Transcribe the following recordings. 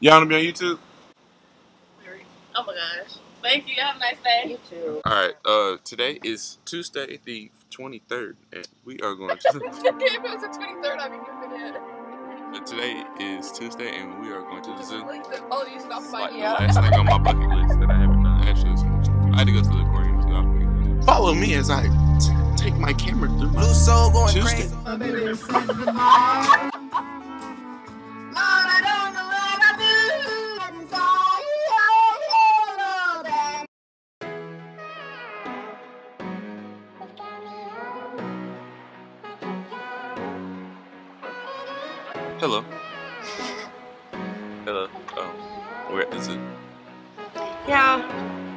You want to be on YouTube? Oh my gosh. Thank you. Have a nice day. You too. All right. Uh, today is Tuesday, the 23rd, and we are going to. if it was the 23rd, I'd be giving it. today is Tuesday, and we are going to the zoo. link the, all these stuff by like the last thing on my bucket list that I haven't done. Actually, it's much. I had to go to the aquarium too. I. Follow me as I t- take my camera through my Blue soul going Tuesday. crazy. Hello. Hello. Oh, we're at the zoo. Yeah.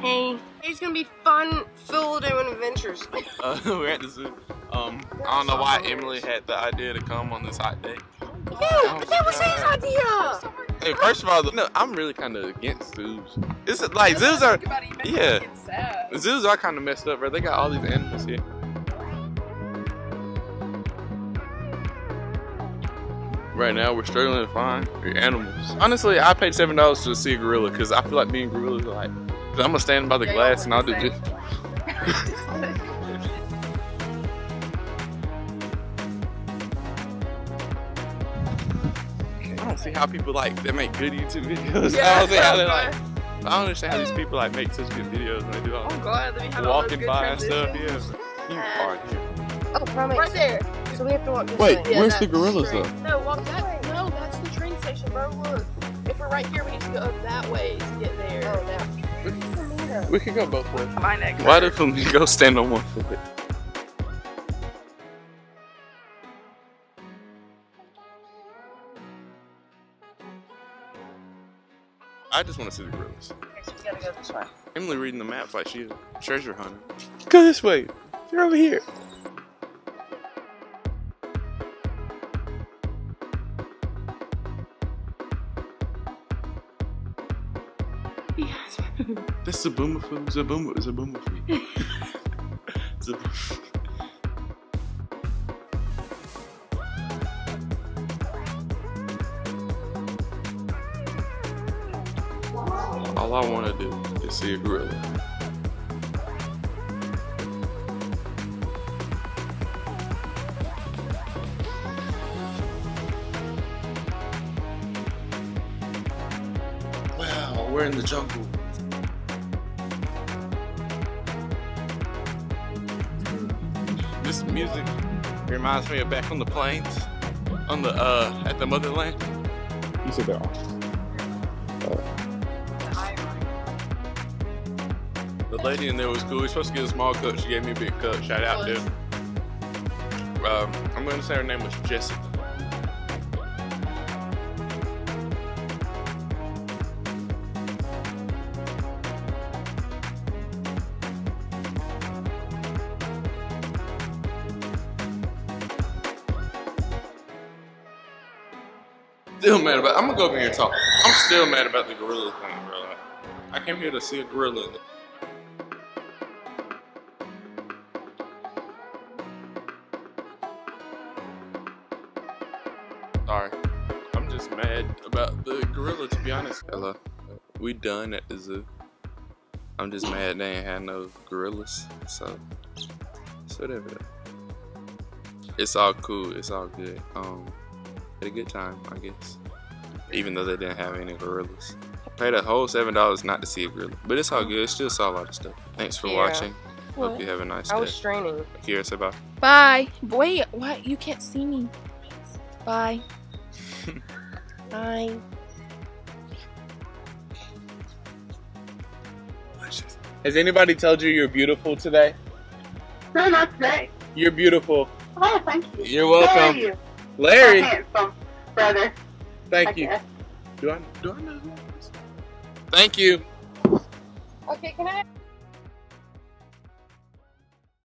Hey. It's gonna be fun filled in adventures. Uh, we're at the zoo. Um, I don't know why Emily had the idea to come on this hot day. Yeah, that was his idea. Hey, first of all, no, I'm really kind of against zoos. It's like zoos are, yeah. zoos are kind of messed up, bro. They got all these animals here. Right now, we're struggling to find animals. Honestly, I paid seven dollars to see a gorilla because I feel like being gorillas are like. I'm gonna stand by the Yeah, glass and I'll do just. I don't see how people like that make good YouTube videos. I don't see how they like. I don't understand how these people like make such good videos when they do all Oh god, let me have all those walking good by and stuff. Yeah, you are here. Oh, promise. Right there. So we have to walk this Wait, way. Yeah, where's the gorillas straight. though? No, walk that. Way. No, that's the train station, bro. Look. If we're right here, we need to go up that way to get there. Oh, now. We can go both ways. My neck. Why do flamingos stand on one foot? I just want to see the gorillas. Okay, so we gotta go this way. Emily reading the map like she's a treasure hunter. Go this way. You're over here. That's Zoboomafoo. Zabooma. Zoboomafoo. Zab- All I want to do is see a gorilla. Wow, we're in the jungle. This music reminds me of back on the plains, on the uh, at the motherland. You said that. The lady in there was cool. We supposed to get a small cut. She gave me a big cut. Shout out to. Um, I'm gonna say her name was Jessica. Still mad about. I'm gonna go over here and talk. I'm still mad about the gorilla thing, bro. I came here to see a gorilla. Sorry. I'm just mad about the gorilla, to be honest. Hello. We done at the zoo. I'm just mad they ain't had no gorillas. So, so whatever. It's all cool. It's all good. Um, had a good time, I guess. Even though they didn't have any gorillas. Paid a whole seven dollars not to see a gorilla, but it's all good. Still saw a lot of stuff. Thanks for Yeah. watching. Hope you have a nice I day. I was straining. Kira, say bye. Bye. Wait, what? You can't see me. Bye. Bye. Has anybody told you you're beautiful today? No, not today. You're beautiful. Oh, thank you. You're How welcome. Are you? Larry, handsome brother. thank I you. guess. Do I do I know who that is? Thank you. Okay, can I?